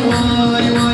you want, you want.